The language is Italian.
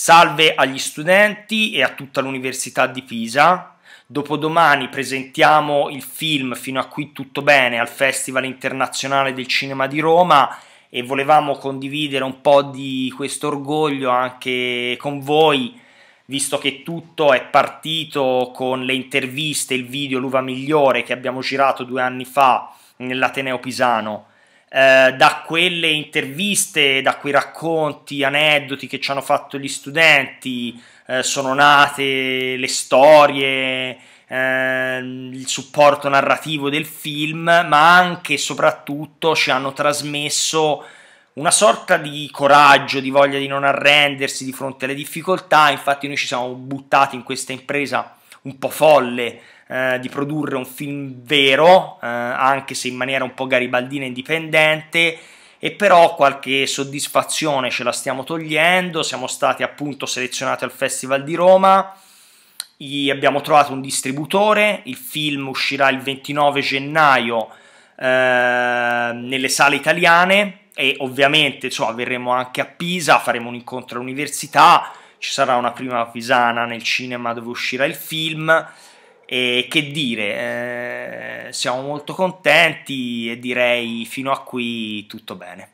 Salve agli studenti e a tutta l'Università di Pisa. Dopodomani presentiamo il film Fino a qui tutto bene al Festival Internazionale del Cinema di Roma e volevamo condividere un po' di questo orgoglio anche con voi, visto che tutto è partito con le interviste, il video L'uva migliore che abbiamo girato due anni fa nell'Ateneo Pisano eh, da quelle interviste, da quei racconti, aneddoti che ci hanno fatto gli studenti, eh, sono nate le storie, eh, il supporto narrativo del film, ma anche e soprattutto ci hanno trasmesso una sorta di coraggio, di voglia di non arrendersi di fronte alle difficoltà, infatti noi ci siamo buttati in questa impresa un po' folle eh, di produrre un film vero, eh, anche se in maniera un po' garibaldina e indipendente, e però qualche soddisfazione ce la stiamo togliendo, siamo stati appunto selezionati al Festival di Roma, abbiamo trovato un distributore, il film uscirà il 29 gennaio eh, nelle sale italiane. E ovviamente insomma, verremo anche a Pisa, faremo un incontro all'università, ci sarà una prima pisana nel cinema dove uscirà il film e che dire, eh, siamo molto contenti e direi fino a qui tutto bene.